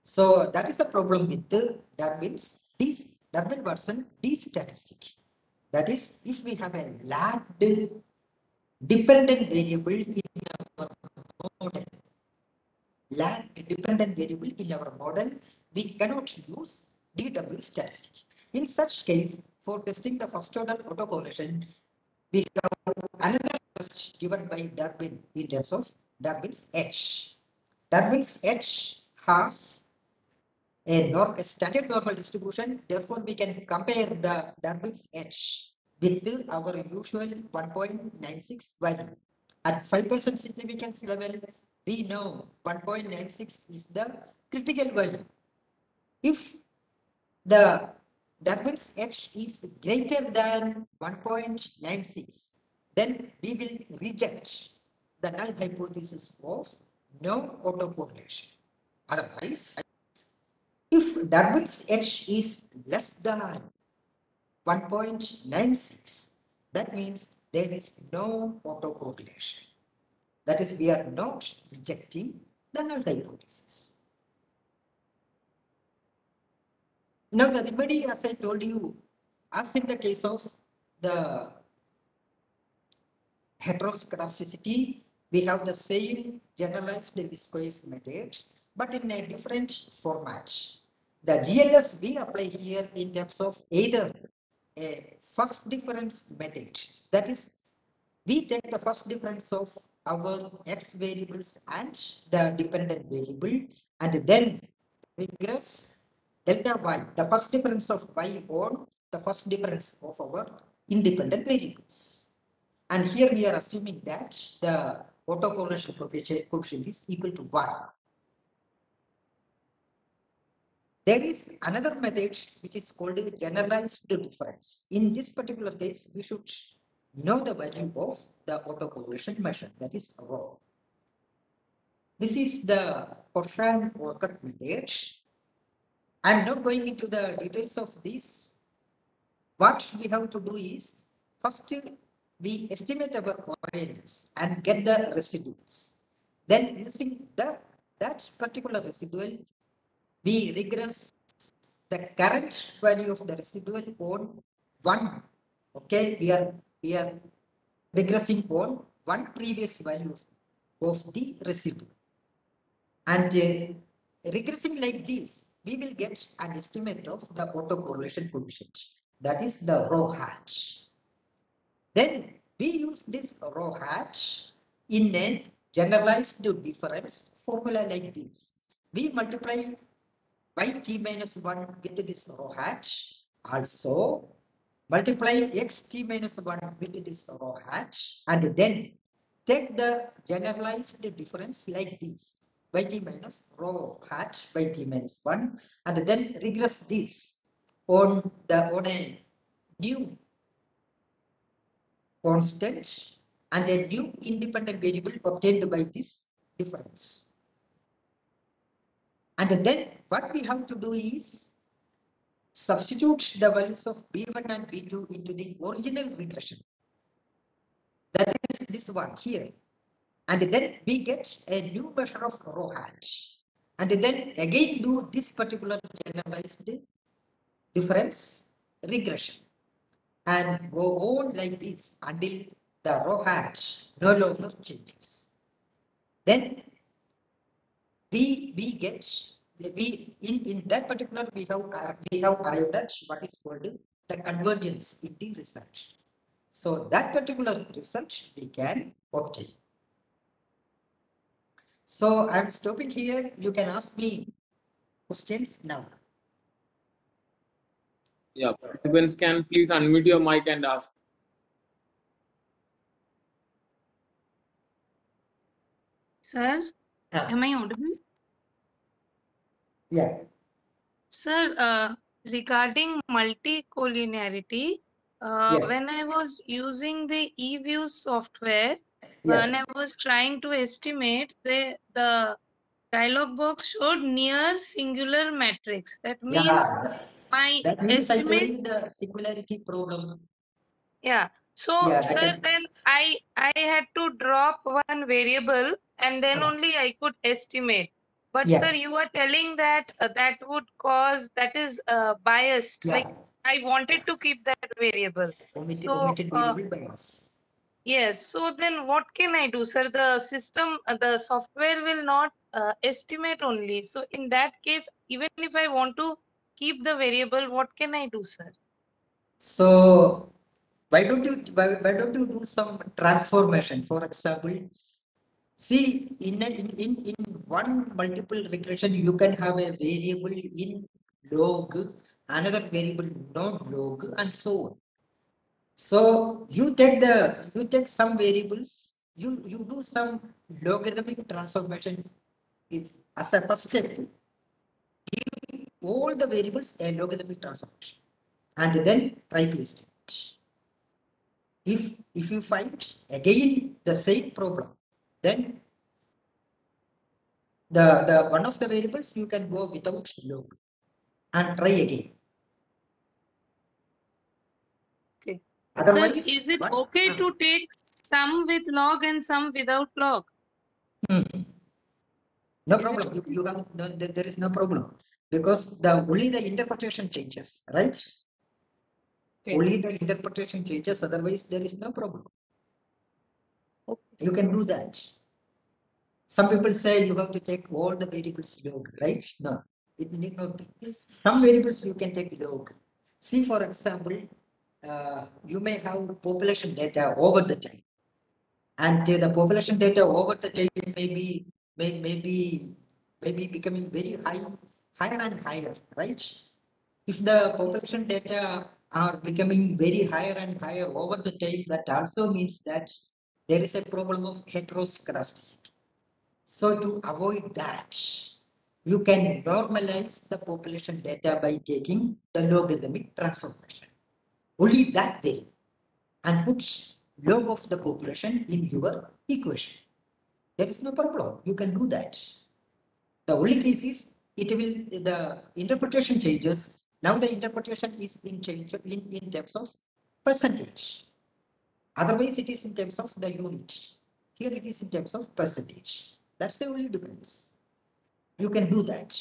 So that is the problem with the Durbin's Durbin-Watson D statistic. That is, if we have a lagged dependent variable in our model, lagged dependent variable in our model, we cannot use DW statistic. In such case, for testing the first order autocorrelation, we have another test given by Durbin in terms of Durbin's H. Durbin's H has a, norm, a standard normal distribution. Therefore, we can compare the Durbin's H with our usual 1.96 value. At 5% significance level, we know 1.96 is the critical value. If the that means h is greater than 1.96, then we will reject the null hypothesis of no autocorrelation. Otherwise, if means h is less than 1.96, that means there is no autocorrelation. That is, we are not rejecting the null hypothesis. Now the remedy, as I told you, as in the case of the heteroscedasticity, we have the same generalized least squares method, but in a different format. The GLS we apply here in terms of either a first difference method, that is, we take the first difference of our x variables and the dependent variable, and then regress delta y, the first difference of y on the first difference of our independent variables. And here we are assuming that the autocorrelation coefficient, is equal to 1. There is another method which is called generalized difference. In this particular case, we should know the value of the autocorrelation measure, that is rho. This is the Cochrane Orcutt method. I'm not going into the details of this. What we have to do is, first we estimate our OLS and get the residuals. Then using the, that particular residual, we regress the current value of the residual on one. Okay, we are we are regressing on one previous value of the residue. And uh, regressing like this, we will get an estimate of the autocorrelation coefficient. That is the rho hat. Then we use this rho hat in a generalized difference formula like this. We multiply by t minus 1 with this rho hat. Also multiply x t minus 1 with this rho hat and then take the generalized difference like this by t minus rho hat by t minus 1 and then regress this on the on a new constant and a new independent variable obtained by this difference. And then what we have to do is substitute the values of B1 and B2 into the original regression. That is this one here. And then we get a new measure of rho hat. And then again do this particular generalized difference regression. And go on like this until the rho hat no longer changes. Then we we get we in in that particular we have we have arrived at what is called the convergence in the result. So that particular result we can obtain. So I'm stopping here. You can ask me questions now. Yeah, participants can please unmute your mic and ask. Sir, am I audible? yeah. Sir, uh, regarding multicollinearity, uh, Yeah. when I was using the eView software, Yeah. when I was trying to estimate the the dialog box showed near singular matrix. That means Yeah, my that means estimate, the singularity problem. yeah. So, Yeah, sir, then I I had to drop one variable and then only I could estimate. But Yeah. sir, you are telling that uh, that would cause that is uh, biased. Like I wanted to keep that variable. omitted, so, omitted uh, variable bias. Yes. So then what can I do, sir? The system, uh, the software will not uh, estimate only. So in that case, even if I want to keep the variable, what can I do, sir? So why don't you why, why don't you do some transformation? For example, see in a, in, in in one multiple regression you can have a variable in log, another variable non-log, and so on. So you take the you take some variables, you you do some logarithmic transformation if, as a first step. Give all the variables a logarithmic transformation. and then try to estimate. If, if you find again the same problem, then the, the one of the variables you can go without log and try again. Okay. Sir, is it what- okay uh, to take some with log and some without log? Hmm. No Is problem. You, you have, no, there, is no problem. Because the, only the interpretation changes, right? Okay. Only the interpretation changes, otherwise there is no problem. Okay. You can do that. Some people say you have to take all the variables log, right? No, it need not be. Some variables you can take log. See, for example, uh, you may have population data over the time. And the population data over the time may be, may, may be, may be becoming very high, higher and higher, right? If the population data are becoming very higher and higher over the time, that also means that there is a problem of heteroscedasticity. So to avoid that, you can normalize the population data by taking the logarithmic transformation. Only that way. And put log of the population in your equation. There is no problem. You can do that. The only case is it will the interpretation changes. Now the interpretation is in change in, in terms of percentage. Otherwise, it is in terms of the unit. Here it is in terms of percentage. That's the only difference. You can do that.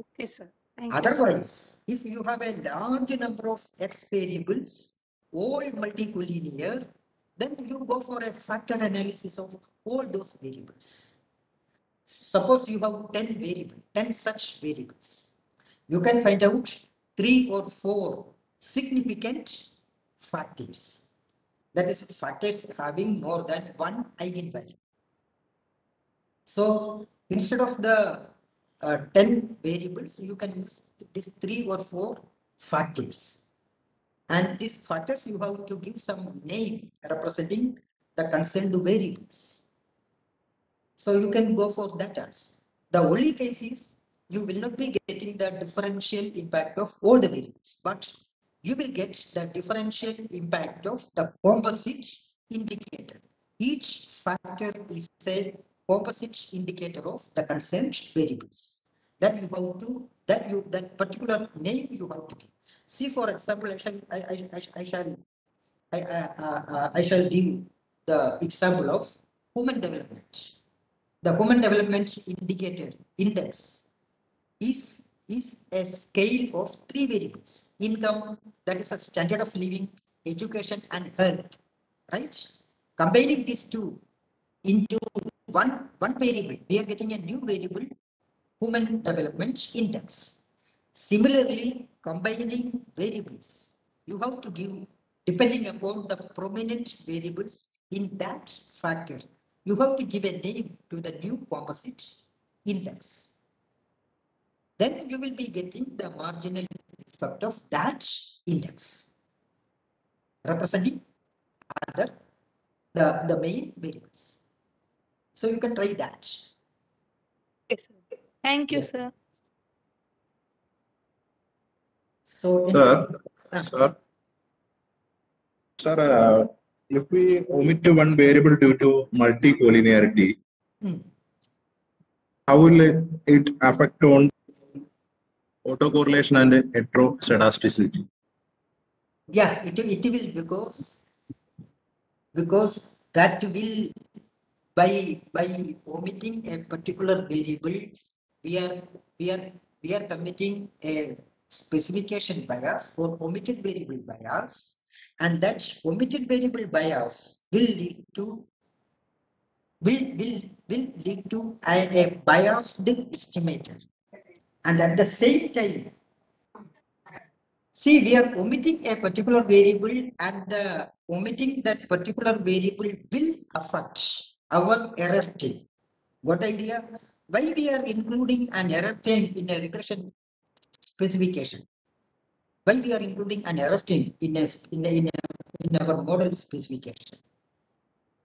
Okay, sir. Otherwise, if you have a large number of x variables, all multicollinear, then you go for a factor analysis of all those variables. Suppose you have 10 variables, 10 such variables. You can find out three or four significant factors. That is factors having more than one eigenvalue. So instead of the uh, 10 variables, you can use these three or four factors. And these factors, you have to give some name representing the concerned variables. So you can go for that also. The only case is you will not be getting the differential impact of all the variables, but you will get the differential impact of the composite indicator. Each factor is a composite indicator of the concerned variables. That you have to, that you, that particular name you have to give. See, for example, I shall, I, I, I, I shall, I, uh, uh, uh, I shall give the example of human development. The human development indicator index is, is a scale of three variables. Income, that is a standard of living, education and health, right? Combining these two into one, one variable, we are getting a new variable, human development index. Similarly, combining variables, you have to give, depending upon the prominent variables in that factor, you have to give a name to the new composite index. Then you will be getting the marginal effect of that index, representing other, the, the main variables. So you can try that. Yes, sir. Thank you, Yeah. sir. So. Sir, Ah, sir. Sir, uh, if we omit one variable due to multicollinearity, hmm. how will it, it affect on autocorrelation and heteroscedasticity? Yeah, it, it will because, because that will, by, by omitting a particular variable, we are, we are, we are committing a specification bias or omitted variable bias. And that omitted variable bias will lead to, will, will, will lead to a, a biased estimator. And at the same time, See, we are omitting a particular variable and uh, omitting that particular variable will affect our error term. What idea? Why we are including an error term in a regression specification? Why we are including an error term in a, in a, in, a, in our model specification?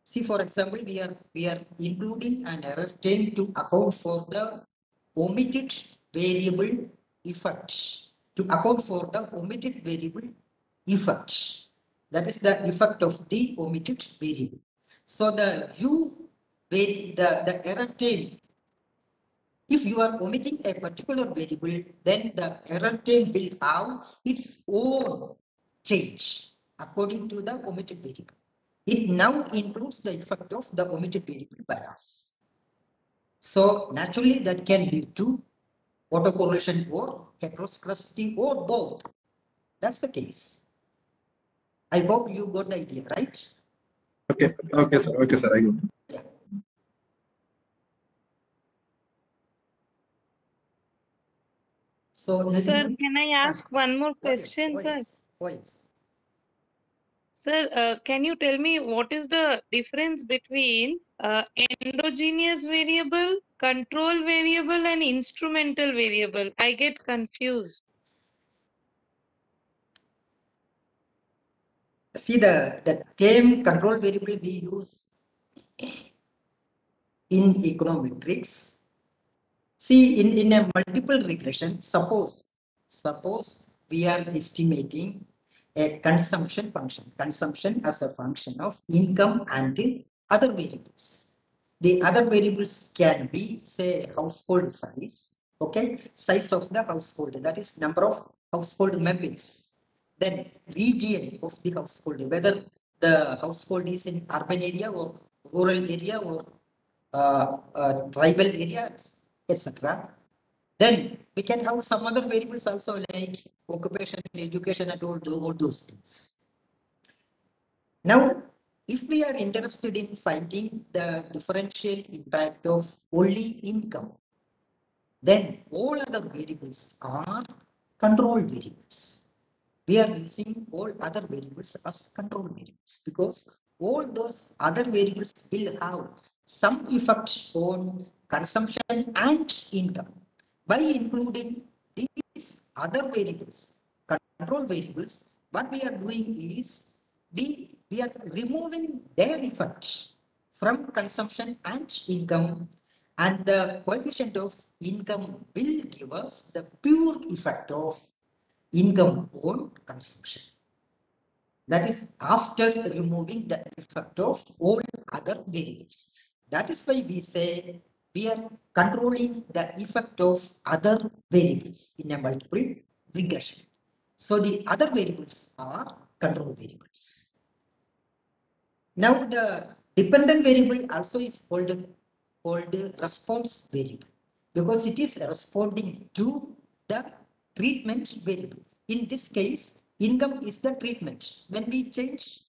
See, for example, we are, we are including an error term to account for the omitted variable effect to account for the omitted variable effect. That is the effect of the omitted variable. So the u the, the error term, if you are omitting a particular variable, then the error term will have its own change according to the omitted variable. It now includes the effect of the omitted variable bias. So naturally that can lead to autocorrelation or heteroscedasticity or both. That's the case. I hope you got the idea, right? Okay, okay, sir. Okay, sir. I go. So. Sir, can I ask one more question, oh, sir? yes, oh. Sir, uh, can you tell me what is the difference between uh, endogenous variable, control variable, and instrumental variable? I get confused. See the, the term control variable we use in econometrics. See in, in a multiple regression, suppose, suppose we are estimating a consumption function, consumption as a function of income and other variables. The other variables can be say household size, okay, size of the household, that is number of household members then region of the household, whether the household is in urban area or rural area or uh, uh, tribal areas, etc. Then we can have some other variables also like occupation, education, and all, all those things. Now, if we are interested in finding the differential impact of only income, then all other variables are control variables we are using all other variables as control variables because all those other variables will have some effect on consumption and income. By including these other variables, control variables, what we are doing is we, we are removing their effect from consumption and income and the coefficient of income will give us the pure effect of income on consumption. That is after removing the effect of all other variables. That is why we say we are controlling the effect of other variables in a multiple regression. So the other variables are control variables. Now the dependent variable also is called, called response variable because it is responding to the treatment variable. In this case, income is the treatment. When we change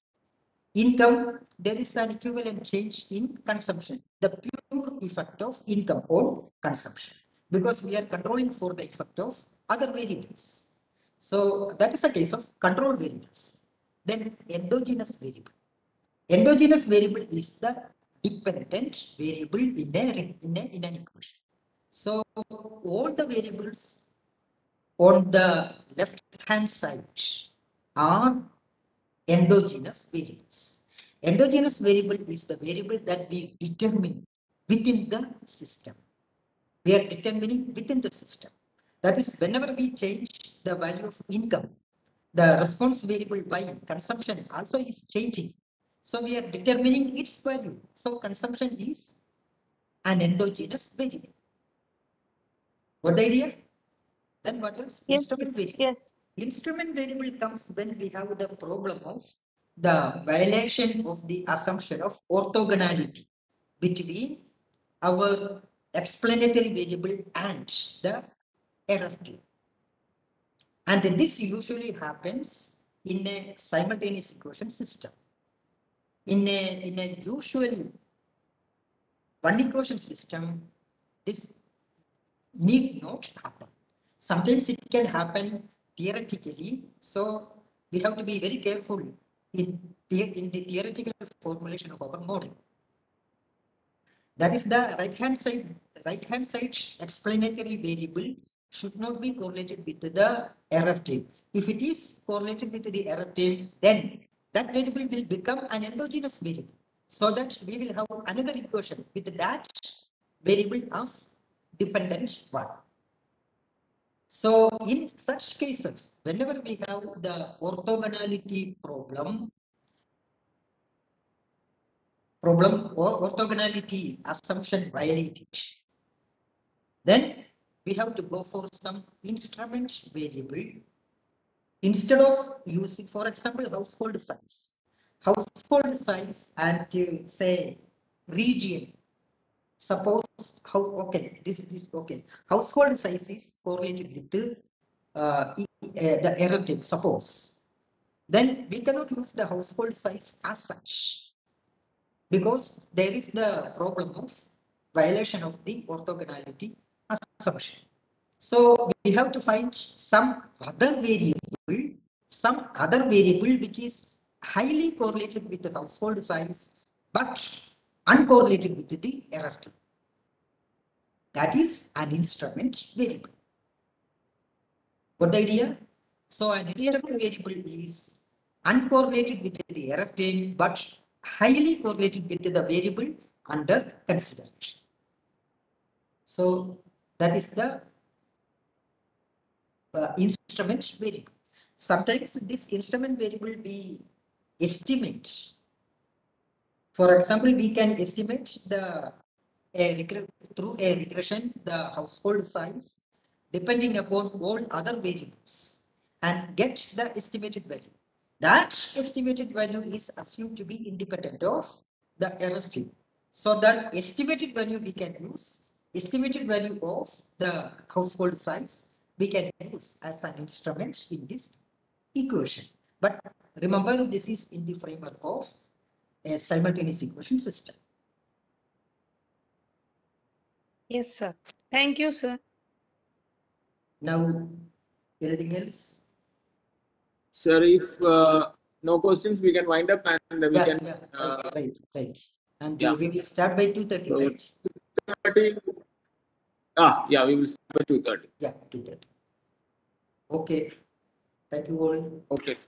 income, there is an equivalent change in consumption, the pure effect of income on consumption, because we are controlling for the effect of other variables. So that is a case of control variables. Then endogenous variable. Endogenous variable is the dependent variable in a, in a, in an equation. So all the variables on the left hand side are endogenous variables. Endogenous variable is the variable that we determine within the system. We are determining within the system. That is, whenever we change the value of income, the response variable by consumption also is changing. So we are determining its value. So consumption is an endogenous variable. What the idea? Then what else? Yes, Instrument variable. Yes. Instrument variable comes when we have the problem of the violation of the assumption of orthogonality between our explanatory variable and the error term. And this usually happens in a simultaneous equation system. In a, in a usual one equation system, this need not happen. Sometimes it can happen theoretically, so we have to be very careful in the, in the theoretical formulation of our model. That is the right hand side, right hand side explanatory variable should not be correlated with the error. If it is correlated with the error then that variable will become an endogenous variable. So that we will have another equation with that variable as dependent one. So in such cases, whenever we have the orthogonality problem, problem or orthogonality assumption violated, then we have to go for some instrument variable instead of using, for example, household size. Household size and uh, say region. Suppose how okay this is okay. Household size is correlated with the uh, uh, the error term. Suppose then we cannot use the household size as such because there is the problem of violation of the orthogonality assumption. So we have to find some other variable, some other variable which is highly correlated with the household size, but uncorrelated with the error term. That is an instrument variable. Got the idea? So an Yes, instrument variable is uncorrelated with the error term, but highly correlated with the variable under consideration. So that is the uh, instrument variable. Sometimes this instrument variable we estimate. For example, we can estimate the a through a regression the household size depending upon all other variables and get the estimated value. That estimated value is assumed to be independent of the error term. So that estimated value we can use, estimated value of the household size, we can use as an instrument in this equation. But remember, this is in the framework of a simultaneous equation system. Yes, sir. Thank you, sir. Now, anything else? Sir, if uh, no questions, we can wind up and we Yeah, can yeah, uh, right, right, right. And yeah. we will start by two thirty, So- right? 30. Ah, yeah, we will start by 2:30. Yeah, two thirty. Okay. Thank you all. Okay. sir.